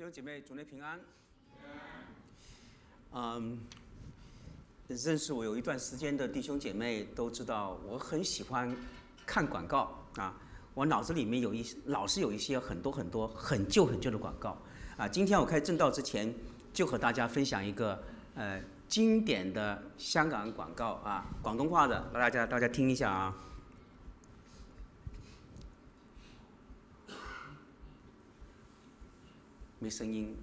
弟兄姐妹，主内平安。嗯，认识我有一段时间的弟兄姐妹都知道，我很喜欢看广告啊。我脑子里面有一老是有一些很多很多很旧很旧的广告啊。今天我开正道之前，就和大家分享一个呃经典的香港广告啊，广东话的，大家大家听一下啊。没声音。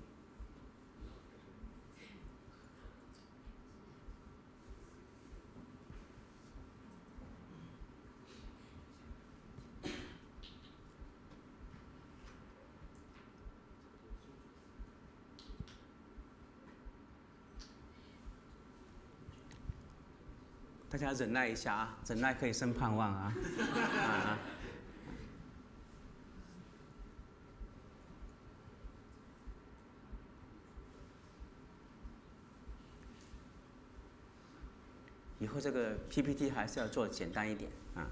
大家忍耐一下啊，忍耐可以生盼望啊！啊。以后这个 PPT 还是要做简单一点啊。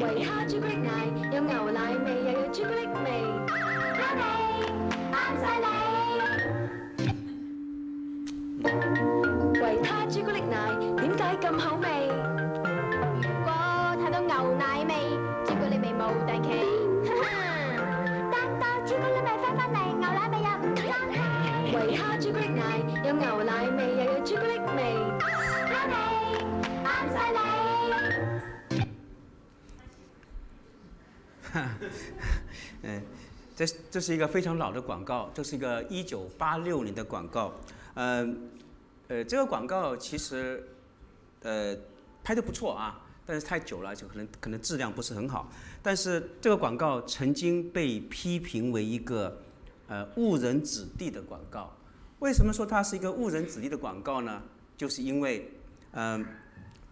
维他有牛奶味又有朱古力这这是一个非常老的广告，这是一个一九八六年的广告。嗯，呃，这个广告其实呃拍的不错啊，但是太久了，就可能可能质量不是很好。但是这个广告曾经被批评为一个呃误人子弟的广告。为什么说它是一个误人子弟的广告呢？就是因为嗯、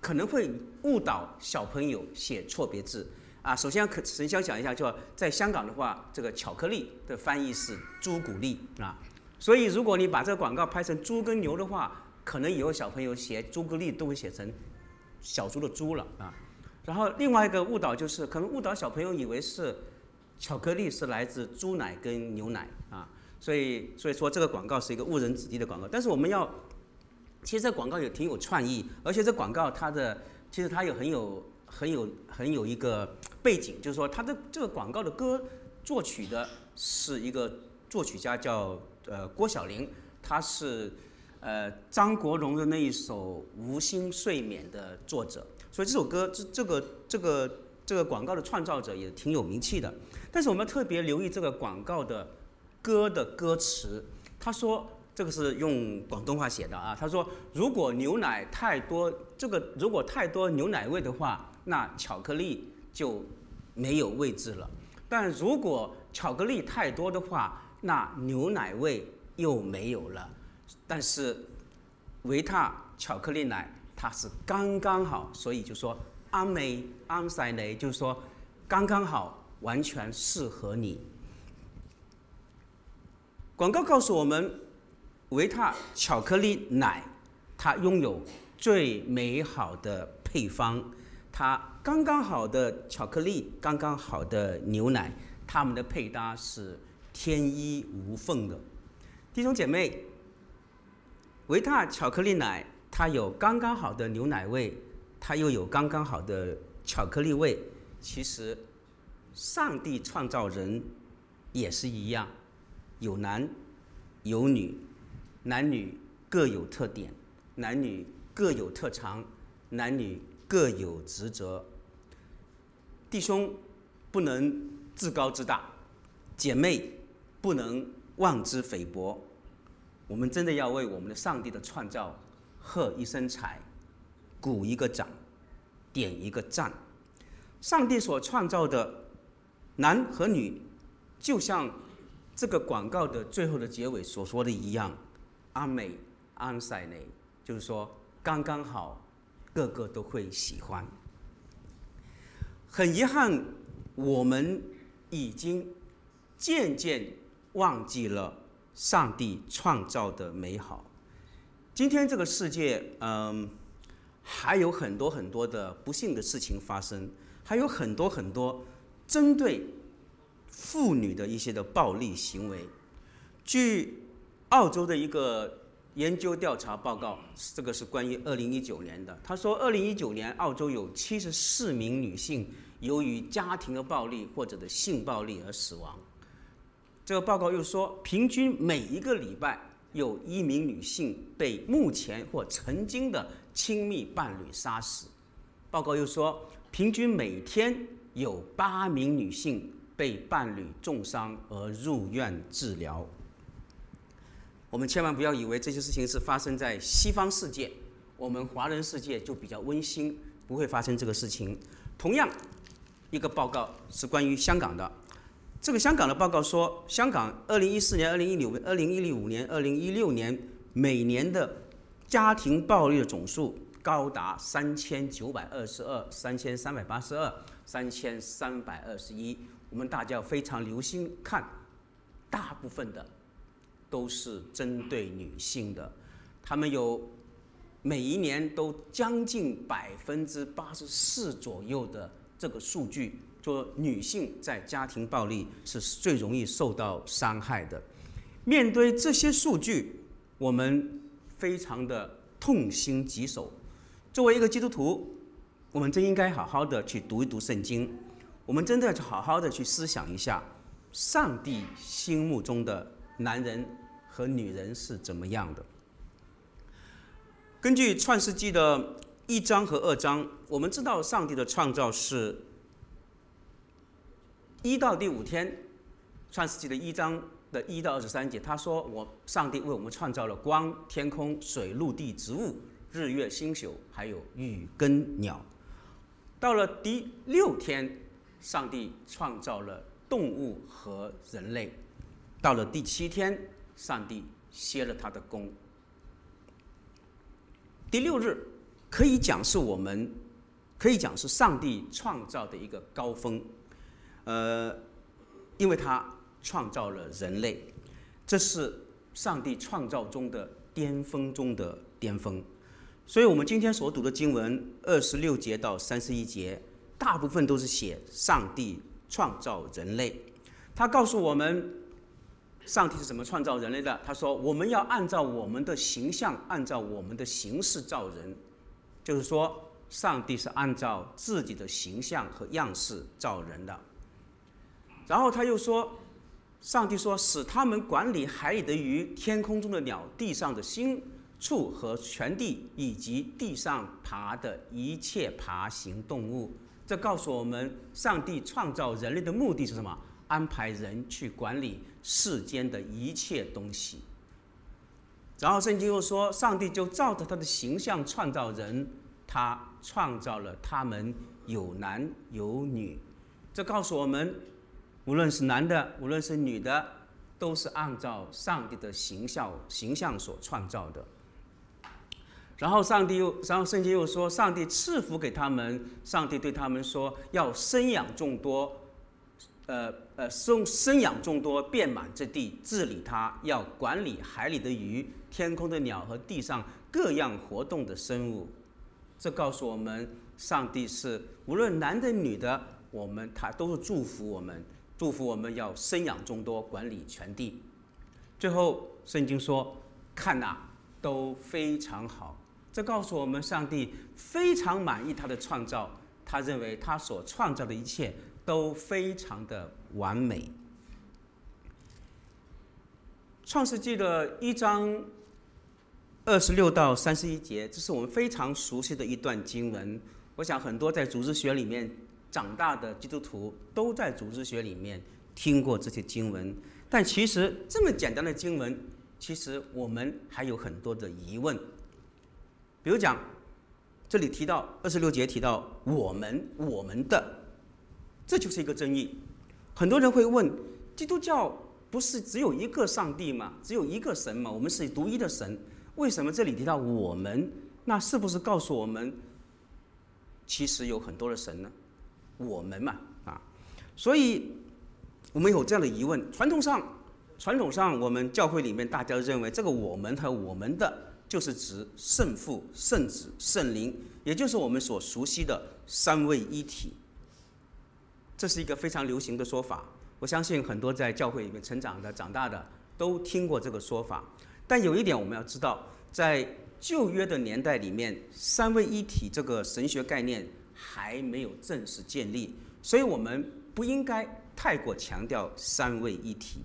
可能会误导小朋友写错别字。啊，首先可首先讲一下，就在香港的话，这个巧克力的翻译是朱古力啊，所以如果你把这个广告拍成猪跟牛的话，可能以后小朋友写朱古力都会写成小猪的猪了啊。然后另外一个误导就是，可能误导小朋友以为是巧克力是来自猪奶跟牛奶啊，所以所以说这个广告是一个误人子弟的广告。但是我们要，其实这广告也挺有创意，而且这广告它的其实它有很有。很有很有一个背景，就是说，他的这个广告的歌作曲的是一个作曲家叫呃郭晓玲，他是呃张国荣的那一首《无心睡眠》的作者，所以这首歌这这个这个这个广告的创造者也挺有名气的。但是我们特别留意这个广告的歌的歌词，他说这个是用广东话写的啊，他说如果牛奶太多，这个如果太多牛奶味的话。那巧克力就没有位置了，但如果巧克力太多的话，那牛奶味又没有了。但是维他巧克力奶它是刚刚好，所以就说安美安塞雷，就是说刚刚好，完全适合你。广告告诉我们，维他巧克力奶它拥有最美好的配方。它刚刚好的巧克力，刚刚好的牛奶，它们的配搭是天衣无缝的。弟兄姐妹，维他巧克力奶它有刚刚好的牛奶味，它又有刚刚好的巧克力味。其实，上帝创造人也是一样，有男有女，男女各有特点，男女各有特长，男女。各有职责，弟兄不能自高自大，姐妹不能妄自菲薄。我们真的要为我们的上帝的创造喝一声彩，鼓一个掌，点一个赞。上帝所创造的男和女，就像这个广告的最后的结尾所说的一样，阿美安塞内，就是说刚刚好，个个都会喜欢。很遗憾，我们已经渐渐忘记了上帝创造的美好。今天这个世界，嗯，还有很多很多的不幸的事情发生，还有很多很多针对妇女的一些的暴力行为。据澳洲的一个研究调查报告，这个是关于二零一九年的。他说，二零一九年澳洲有七十四名女性。由于家庭的暴力或者的性暴力而死亡。这个报告又说，平均每一个礼拜有一名女性被目前或曾经的亲密伴侣杀死。报告又说，平均每天有八名女性被伴侣重伤而入院治疗。我们千万不要以为这些事情是发生在西方世界，我们华人世界就比较温馨，不会发生这个事情。同样。一个报告是关于香港的，这个香港的报告说，香港二零一四年、二零一六、二零一五年、二零一六年每年的家庭暴力的总数高达三千九百二十二、三千三百八十二、三千三百二十一。我们大家要非常留心看，大部分的都是针对女性的，他们有每一年都将近百分之八十四左右的。这个数据说，女性在家庭暴力是最容易受到伤害的。面对这些数据，我们非常的痛心疾首。作为一个基督徒，我们真应该好好的去读一读圣经，我们真的要好好的去思想一下，上帝心目中的男人和女人是怎么样的。根据创世纪的。一章和二章，我们知道上帝的创造是一到第五天，创世纪的一章的一到二十三节，他说：“我上帝为我们创造了光、天空、水、陆地、植物、日月星宿，还有雨跟鸟。”到了第六天，上帝创造了动物和人类。到了第七天，上帝歇了他的功。第六日。可以讲是我们，可以讲是上帝创造的一个高峰，呃，因为他创造了人类，这是上帝创造中的巅峰中的巅峰，所以我们今天所读的经文二十六节到三十一节，大部分都是写上帝创造人类，他告诉我们，上帝是怎么创造人类的？他说，我们要按照我们的形象，按照我们的形式造人。就是说，上帝是按照自己的形象和样式造人的。然后他又说，上帝说使他们管理海里的鱼、天空中的鸟、地上的牲畜和全地以及地上爬的一切爬行动物。这告诉我们，上帝创造人类的目的是什么？安排人去管理世间的一切东西。然后圣经又说，上帝就照着他的形象创造人，他创造了他们有男有女。这告诉我们，无论是男的，无论是女的，都是按照上帝的形象形象所创造的。然后上帝又，然后圣经又说，上帝赐福给他们，上帝对他们说，要生养众多。呃呃，生生养众多，遍满这地，治理它，要管理海里的鱼、天空的鸟和地上各样活动的生物。这告诉我们，上帝是无论男的女的，我们他都是祝福我们，祝福我们要生养众多，管理全地。最后，圣经说：“看呐，都非常好。”这告诉我们，上帝非常满意他的创造，他认为他所创造的一切。都非常的完美。创世纪的一章二十六到三十一节，这是我们非常熟悉的一段经文。我想很多在组织学里面长大的基督徒都在组织学里面听过这些经文。但其实这么简单的经文，其实我们还有很多的疑问。比如讲，这里提到二十六节提到我们我们的，这就是一个争议。很多人会问，基督教不是只有一个上帝吗？只有一个神吗？我们是独一的神，为什么这里提到我们？那是不是告诉我们，其实有很多的神呢？我们嘛，啊，所以我们有这样的疑问。传统上，传统上我们教会里面大家认为，这个我们和我们的。就是指圣父、圣子、圣灵，也就是我们所熟悉的三位一体。这是一个非常流行的说法，我相信很多在教会里面成长的、长大的都听过这个说法。但有一点我们要知道，在旧约的年代里面，三位一体这个神学概念还没有正式建立，所以我们不应该太过强调三位一体。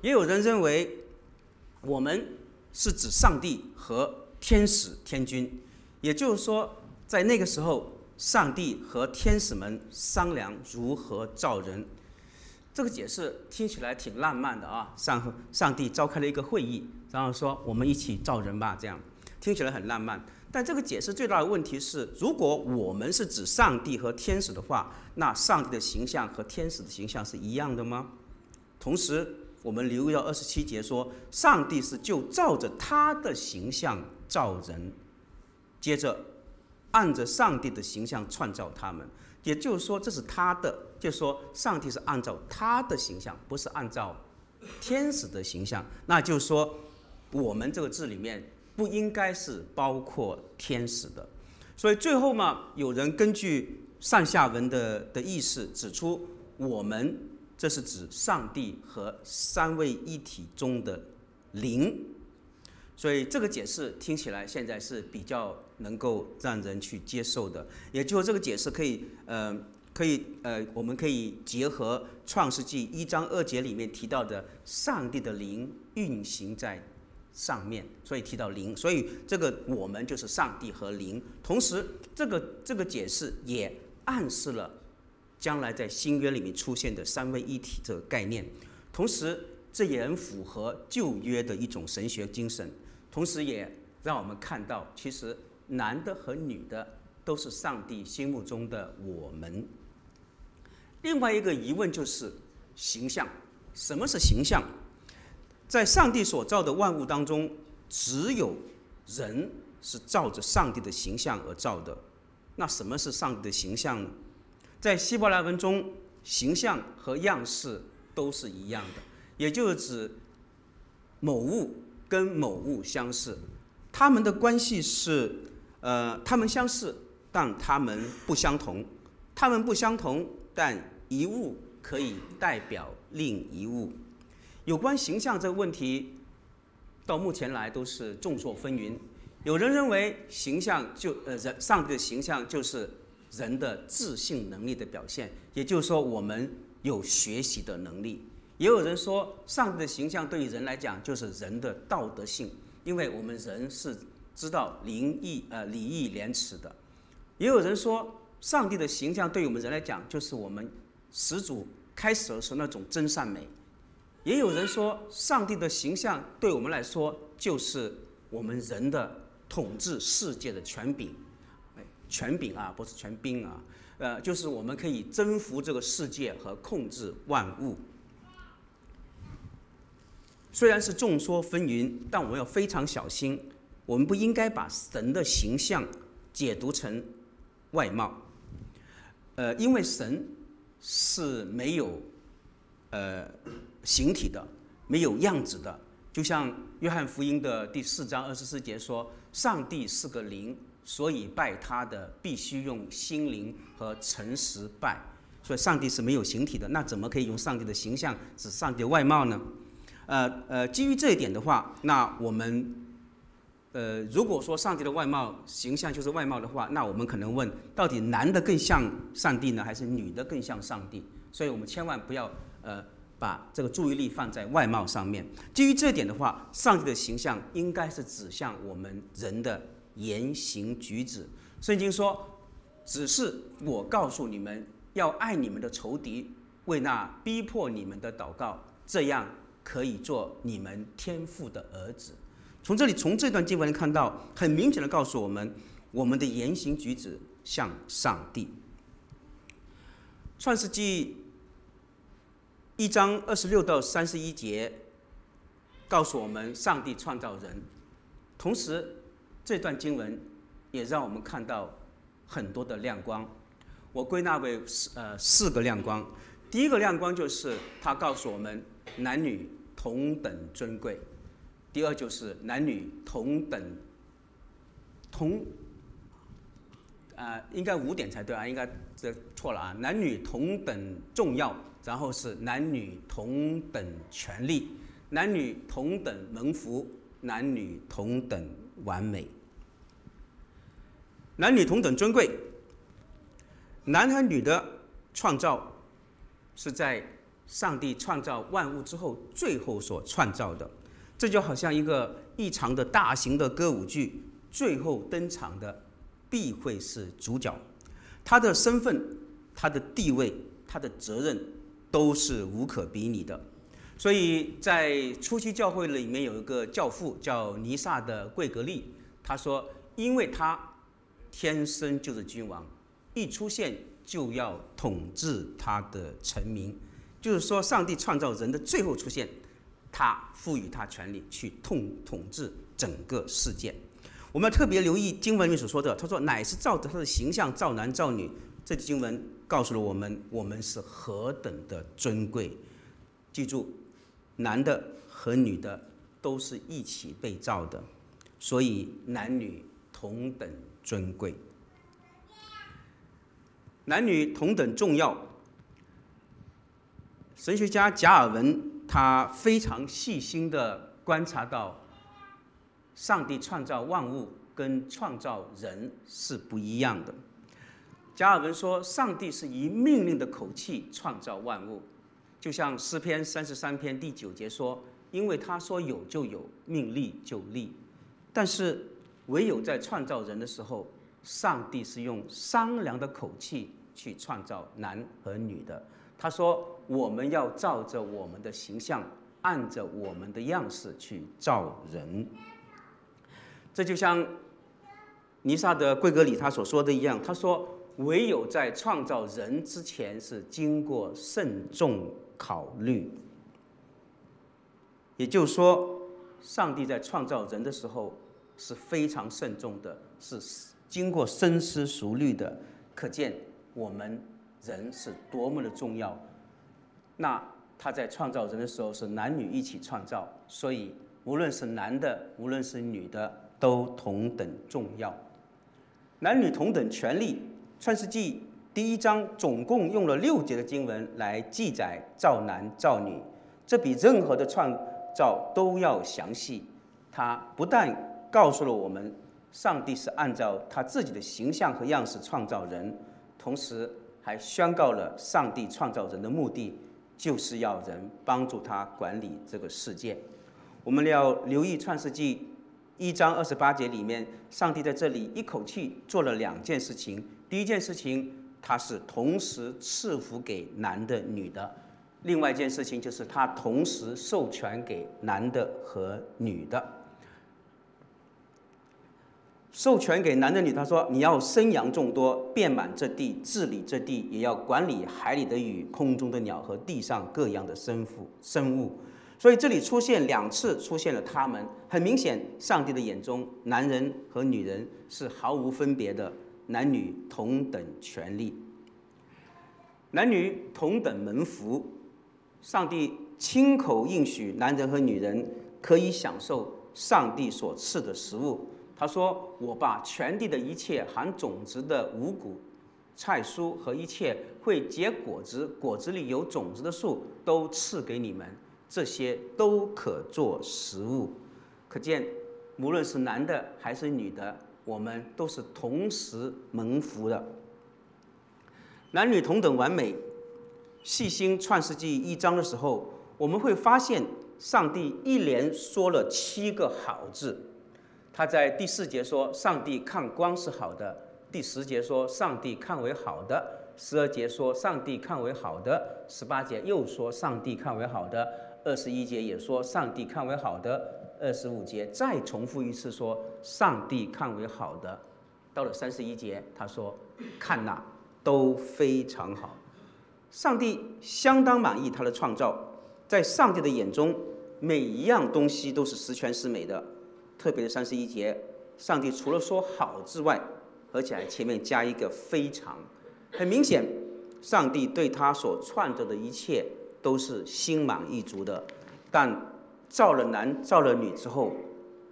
也有人认为，我们。是指上帝和天使、天君，也就是说，在那个时候，上帝和天使们商量如何造人。这个解释听起来挺浪漫的啊！上上帝召开了一个会议，然后说：“我们一起造人吧。”这样听起来很浪漫。但这个解释最大的问题是，如果我们是指上帝和天使的话，那上帝的形象和天使的形象是一样的吗？同时。我们留意到二十七节说，上帝是就照着他的形象造人，接着按着上帝的形象创造他们，也就是说这是他的，就是说上帝是按照他的形象，不是按照天使的形象。那就是说，我们这个字里面不应该是包括天使的。所以最后嘛，有人根据上下文的的意思指出，我们。这是指上帝和三位一体中的灵，所以这个解释听起来现在是比较能够让人去接受的。也就这个解释可以，呃，可以，呃，我们可以结合创世纪一章二节里面提到的上帝的灵运行在上面，所以提到灵，所以这个我们就是上帝和灵。同时，这个这个解释也暗示了。将来在新约里面出现的三位一体这个概念，同时这也很符合旧约的一种神学精神，同时也让我们看到，其实男的和女的都是上帝心目中的我们。另外一个疑问就是形象，什么是形象？在上帝所造的万物当中，只有人是照着上帝的形象而造的，那什么是上帝的形象呢？在希伯来文中，形象和样式都是一样的，也就是指某物跟某物相似，它们的关系是，呃，它们相似，但它们不相同，它们不相同，但一物可以代表另一物。有关形象这个问题，到目前来都是众说纷纭。有人认为形象就呃人上帝的形象就是。人的自信能力的表现，也就是说，我们有学习的能力。也有人说，上帝的形象对于人来讲就是人的道德性，因为我们人是知道礼义呃礼义廉耻的。也有人说，上帝的形象对于我们人来讲就是我们始祖开始的时候那种真善美。也有人说，上帝的形象对我们来说就是我们人的统治世界的权柄。权柄啊，不是权柄啊，呃，就是我们可以征服这个世界和控制万物。虽然是众说纷纭，但我们要非常小心，我们不应该把神的形象解读成外貌。呃，因为神是没有呃形体的，没有样子的，就像约翰福音的第四章二十四节说：“上帝是个灵。”所以拜他的必须用心灵和诚实拜，所以上帝是没有形体的，那怎么可以用上帝的形象指上帝的外貌呢？呃呃，基于这一点的话，那我们呃如果说上帝的外貌形象就是外貌的话，那我们可能问，到底男的更像上帝呢，还是女的更像上帝？所以我们千万不要呃把这个注意力放在外貌上面。基于这点的话，上帝的形象应该是指向我们人的。言行举止，圣经说，只是我告诉你们要爱你们的仇敌，为那逼迫你们的祷告，这样可以做你们天父的儿子。从这里，从这段经文看到，很明显的告诉我们，我们的言行举止像上帝。创世纪一章二十六到三十一节告诉我们，上帝创造人，同时这段经文也让我们看到很多的亮光。我归纳为四呃四个亮光。第一个亮光就是他告诉我们，男女同等尊贵；第二就是男女同等同。啊，应该五点才对啊，应该这错了啊。男女同等重要，然后是男女同等权利，男女同等蒙福，男女同等完美，男女同等尊贵。男和女的创造是在上帝创造万物之后最后所创造的，这就好像一个异常的大型的歌舞剧最后登场的。必会是主角，他的身份、他的地位、他的责任都是无可比拟的。所以在初期教会里面有一个教父叫尼撒的贵格利，他说：“因为他天生就是君王，一出现就要统治他的臣民。”就是说，上帝创造人的最后出现，他赋予他权利去统统治整个世界。我们要特别留意经文里面所说的，他说：“乃是照着他的形象造男造女。”这经文告诉了我们，我们是何等的尊贵。记住，男的和女的都是一起被造的，所以男女同等尊贵，男女同等重要。神学家贾尔文他非常细心的观察到。上帝创造万物跟创造人是不一样的。加尔文说，上帝是以命令的口气创造万物，就像诗篇三十三篇第九节说：“因为他说有就有，命立就立。”但是唯有在创造人的时候，上帝是用商量的口气去创造男和女的。他说：“我们要照着我们的形象，按着我们的样式去造人。”这就像尼萨德贵格里他所说的一样，他说：“唯有在创造人之前是经过慎重考虑。”也就是说，上帝在创造人的时候是非常慎重的，是经过深思熟虑的。可见我们人是多么的重要。那他在创造人的时候是男女一起创造，所以无论是男的，无论是女的。都同等重要，男女同等权利。创世纪第一章总共用了六节的经文来记载造男造女，这比任何的创造都要详细。它不但告诉了我们上帝是按照他自己的形象和样式创造人，同时还宣告了上帝创造人的目的就是要人帮助他管理这个世界。我们要留意创世纪。一章二十八节里面，上帝在这里一口气做了两件事情。第一件事情，他是同时赐福给男的、女的；另外一件事情，就是他同时授权给男的和女的。授权给男的、女，他说：“你要生养众多，遍满这地，治理这地，也要管理海里的鱼、空中的鸟和地上各样的生物生物。”所以这里出现两次，出现了他们。很明显，上帝的眼中，男人和女人是毫无分别的，男女同等权利，男女同等门福。上帝亲口应许男人和女人可以享受上帝所赐的食物。他说：“我把全地的一切含种子的五谷菜蔬和一切会结果子、果子里有种子的树都赐给你们。”这些都可做食物，可见，无论是男的还是女的，我们都是同时蒙福的。男女同等完美。细心创世纪一章的时候，我们会发现上帝一连说了七个好字。他在第四节说：“上帝看光是好的。”第十节说：“上帝看为好的。”十二节说：“上帝看为好的。”十八节又说：“上帝看为好的。”二十一节也说上帝看为好的，二十五节再重复一次说上帝看为好的，到了三十一节，他说：“看呐，都非常好。”上帝相当满意他的创造，在上帝的眼中，每一样东西都是十全十美的。特别是三十一节，上帝除了说好之外，而且还前面加一个非常。很明显，上帝对他所创造的一切都是心满意足的。但造了男造了女之后，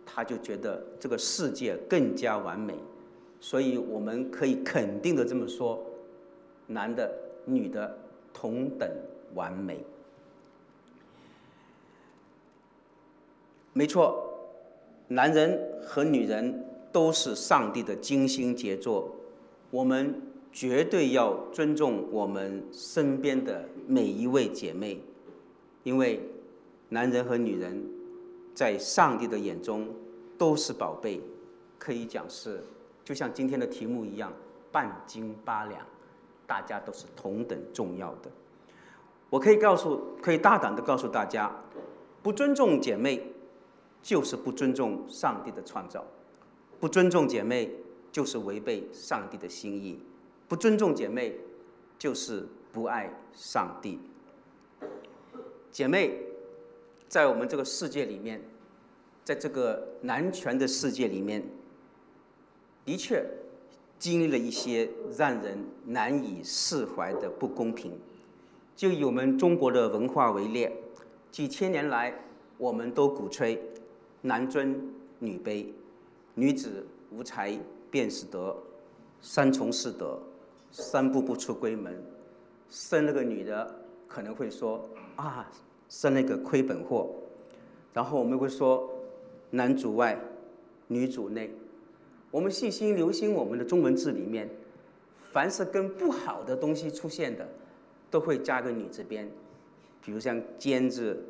他就觉得这个世界更加完美。所以我们可以肯定的这么说：男的、女的。同等完美，没错，男人和女人都是上帝的精心杰作。我们绝对要尊重我们身边的每一位姐妹，因为男人和女人在上帝的眼中都是宝贝，可以讲是就像今天的题目一样，半斤八两。大家都是同等重要的。我可以告诉，可以大胆的告诉大家，不尊重姐妹，就是不尊重上帝的创造；不尊重姐妹，就是违背上帝的心意；不尊重姐妹，就是不爱上帝。姐妹，在我们这个世界里面，在这个男权的世界里面，的确。经历了一些让人难以释怀的不公平。就以我们中国的文化为例，几千年来，我们都鼓吹男尊女卑，女子无才便是德，三从四德，三步不出闺门。生了个女的，可能会说啊，生了个亏本货。然后我们会说，男主外，女主内。我们细心留心我们的中文字里面，凡是跟不好的东西出现的，都会加个女字边，比如像尖字、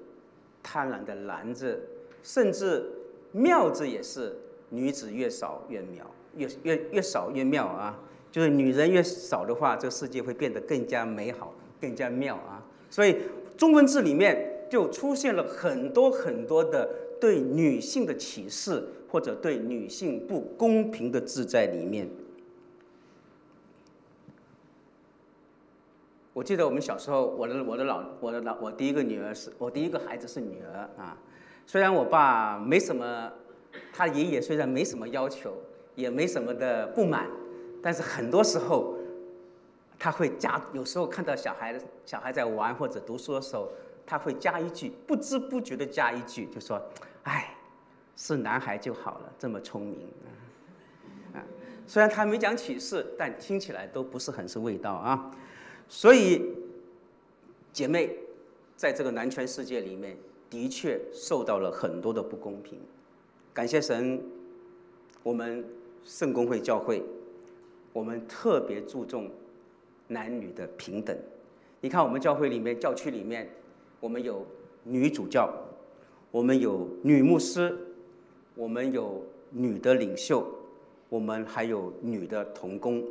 贪婪的婪字，甚至妙字也是女子越少越妙，越越越少越妙啊！就是女人越少的话，这个世界会变得更加美好、更加妙啊！所以中文字里面就出现了很多很多的对女性的歧视。或者对女性不公平的字在里面。我记得我们小时候，我的我的老我的老我第一个女儿是我第一个孩子是女儿啊。虽然我爸没什么，他爷爷虽然没什么要求，也没什么的不满，但是很多时候他会加，有时候看到小孩小孩在玩或者读书的时候，他会加一句，不知不觉的加一句，就说：“哎。”是男孩就好了，这么聪明啊！虽然他没讲启示，但听起来都不是很是味道啊。所以，姐妹，在这个男权世界里面，的确受到了很多的不公平。感谢神，我们圣公会教会，我们特别注重男女的平等。你看，我们教会里面、教区里面，我们有女主教，我们有女牧师。我们有女的领袖，我们还有女的童工，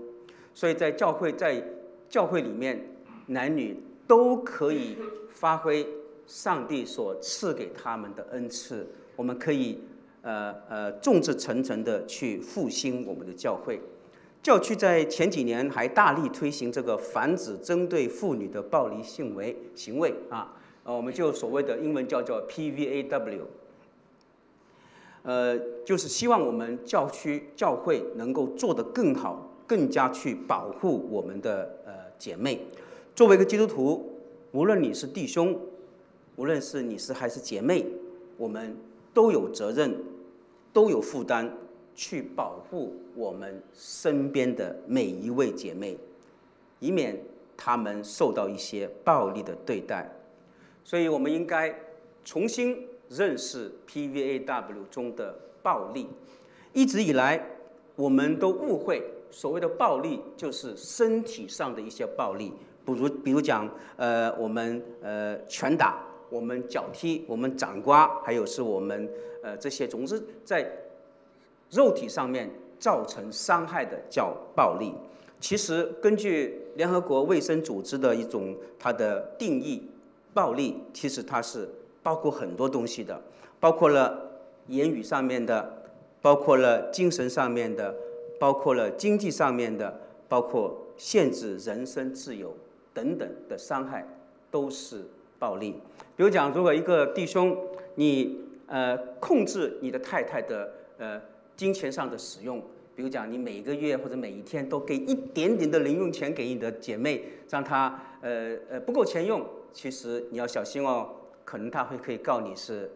所以在教会，在教会里面，男女都可以发挥上帝所赐给他们的恩赐。我们可以呃呃众志成城的去复兴我们的教会。教区在前几年还大力推行这个防止针对妇女的暴力行为行为啊，呃，我们就所谓的英文叫做 PVAW。呃，就是希望我们教区教会能够做得更好，更加去保护我们的呃姐妹。作为一个基督徒，无论你是弟兄，无论是你是还是姐妹，我们都有责任，都有负担去保护我们身边的每一位姐妹，以免她们受到一些暴力的对待。所以我们应该重新。认识 PVAW 中的暴力，一直以来我们都误会所谓的暴力就是身体上的一些暴力，比如比如讲呃我们呃拳打，我们脚踢，我们掌掴，还有是我们呃这些总之在肉体上面造成伤害的叫暴力。其实根据联合国卫生组织的一种它的定义，暴力其实它是。包括很多东西的，包括了言语上面的，包括了精神上面的，包括了经济上面的，包括限制人身自由等等的伤害，都是暴力。比如讲，如果一个弟兄你呃控制你的太太的呃金钱上的使用，比如讲你每个月或者每一天都给一点点的零用钱给你的姐妹，让她呃呃不够钱用，其实你要小心哦，可能她会可以告你是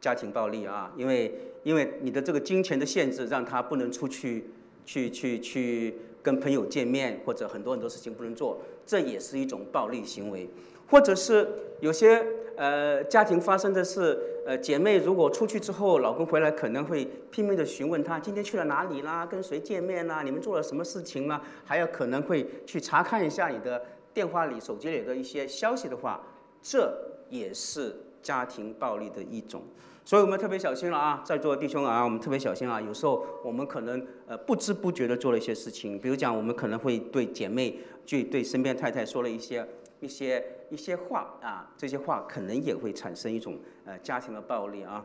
家庭暴力啊，因为因为你的这个金钱的限制，让她不能出去。去去去跟朋友见面，或者很多很多事情不能做，这也是一种暴力行为。或者是有些呃家庭发生的事，呃姐妹如果出去之后，老公回来可能会拼命的询问她今天去了哪里啦，跟谁见面啦，你们做了什么事情啦，还有可能会去查看一下你的电话里、手机里的一些消息的话，这也是家庭暴力的一种。所以我们特别小心了啊，在座弟兄啊，我们特别小心啊。有时候我们可能呃不知不觉的做了一些事情，比如讲我们可能会对姐妹，去对身边太太说了一些一些一些话啊，这些话可能也会产生一种呃家庭的暴力啊。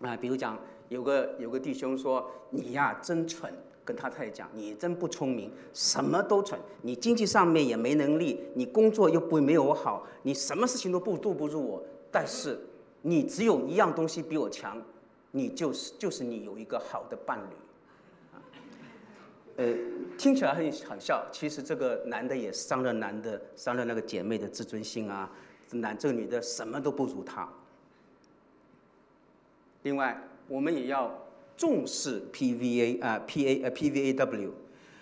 啊，比如讲有个有个弟兄说你呀真蠢，跟他太太讲你真不聪明，什么都蠢，你经济上面也没能力，你工作又不没有我好，你什么事情都不都不如我，但是。你只有一样东西比我强，你就是就是你有一个好的伴侣，呃，听起来很很笑，其实这个男的也伤了男的，伤了那个姐妹的自尊心啊，男这个女的什么都不如他。另外，我们也要重视 PVA 啊，PA 呃 PVAW，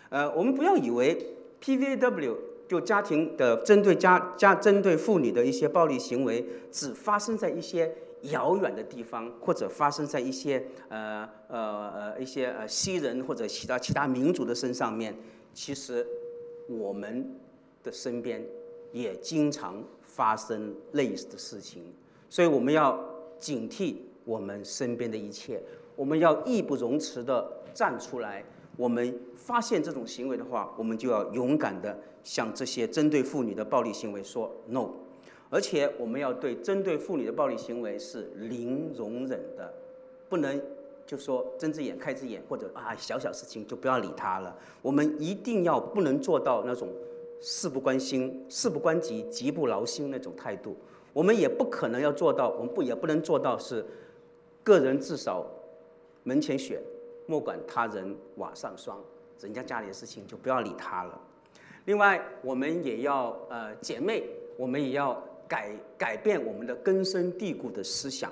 呃，我们不要以为 PVAW。就家庭的针对家家针对妇女的一些暴力行为，只发生在一些遥远的地方，或者发生在一些呃呃呃一些呃西人或者其他其他民族的身上面。其实我们的身边也经常发生类似的事情，所以我们要警惕我们身边的一切，我们要义不容辞的站出来。我们发现这种行为的话，我们就要勇敢的。向这些针对妇女的暴力行为说 no，而且我们要对针对妇女的暴力行为是零容忍的，不能就说睁只眼开只眼，或者啊小小事情就不要理他了。我们一定要不能做到那种事不关心、事不关己、急不劳心那种态度。我们也不可能要做到，我们不也不能做到是个人至少门前雪，莫管他人瓦上霜。人家家里的事情就不要理他了。另外，我们也要呃，姐妹，我们也要改改变我们的根深蒂固的思想。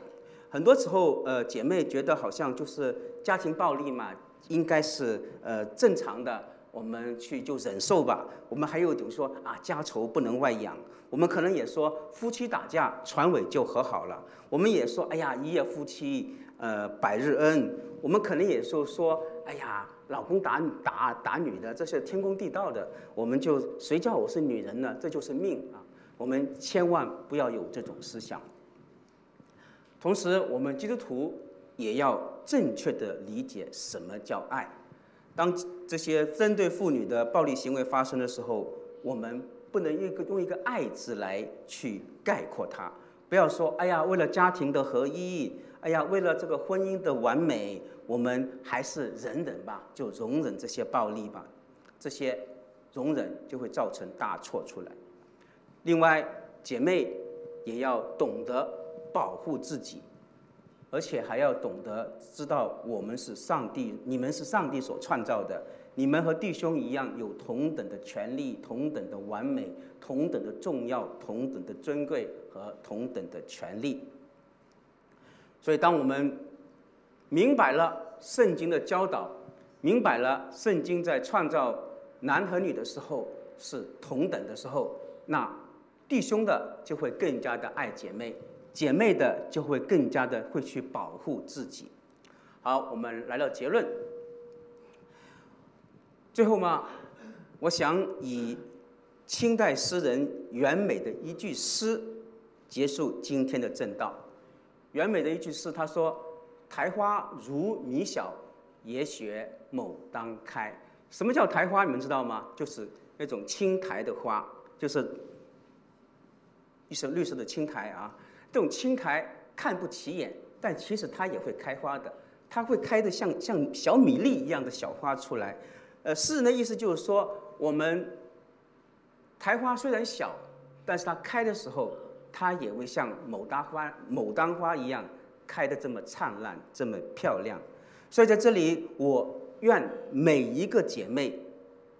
很多时候，呃，姐妹觉得好像就是家庭暴力嘛，应该是呃正常的，我们去就忍受吧。我们还有就是说啊，家丑不能外扬。我们可能也说夫妻打架船尾就和好了。我们也说哎呀，一夜夫妻呃百日恩。我们可能也说说哎呀。老公打打打女的，这是天公地道的，我们就谁叫我是女人呢？这就是命啊！我们千万不要有这种思想。同时，我们基督徒也要正确的理解什么叫爱。当这些针对妇女的暴力行为发生的时候，我们不能用一个用一个“爱”字来去概括它。不要说“哎呀，为了家庭的合一”。哎呀，为了这个婚姻的完美，我们还是忍忍吧，就容忍这些暴力吧。这些容忍就会造成大错出来。另外，姐妹也要懂得保护自己，而且还要懂得知道我们是上帝，你们是上帝所创造的，你们和弟兄一样有同等的权利、同等的完美、同等的重要、同等的尊贵和同等的权利。所以，当我们明白了圣经的教导，明白了圣经在创造男和女的时候是同等的时候，那弟兄的就会更加的爱姐妹，姐妹的就会更加的会去保护自己。好，我们来到结论。最后嘛，我想以清代诗人袁美的一句诗结束今天的正道。袁美的一句诗，他说：“苔花如米小，也学某当开。”什么叫苔花？你们知道吗？就是那种青苔的花，就是一身绿色的青苔啊。这种青苔看不起眼，但其实它也会开花的。它会开的像像小米粒一样的小花出来。呃，诗人的意思就是说，我们苔花虽然小，但是它开的时候，它也会像牡丹花、牡丹花一样开的这么灿烂、这么漂亮。所以在这里，我愿每一个姐妹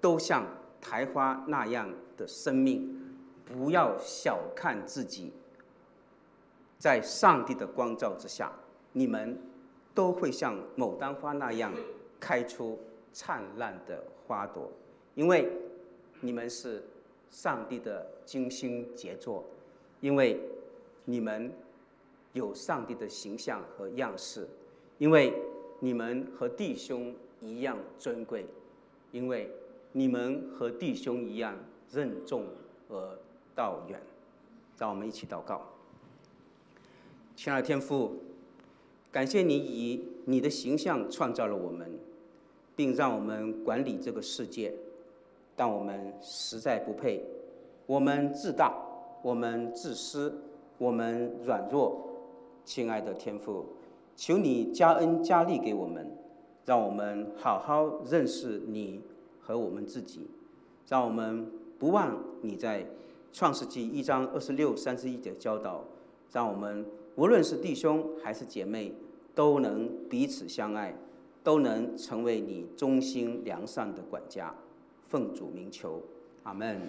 都像苔花那样的生命，不要小看自己。在上帝的光照之下，你们都会像牡丹花那样开出灿烂的花朵，因为你们是上帝的精心杰作，因为你们有上帝的形象和样式，因为你们和弟兄一样尊贵，因为你们和弟兄一样任重而道远。让我们一起祷告。亲爱的天父，感谢你以你的形象创造了我们，并让我们管理这个世界，但我们实在不配。我们自大，我们自私，我们软弱。亲爱的天父，求你加恩加力给我们，让我们好好认识你和我们自己，让我们不忘你在创世纪一章二十六、三十一节教导，让我们。无论是弟兄还是姐妹，都能彼此相爱，都能成为你忠心良善的管家。奉主名求，阿门。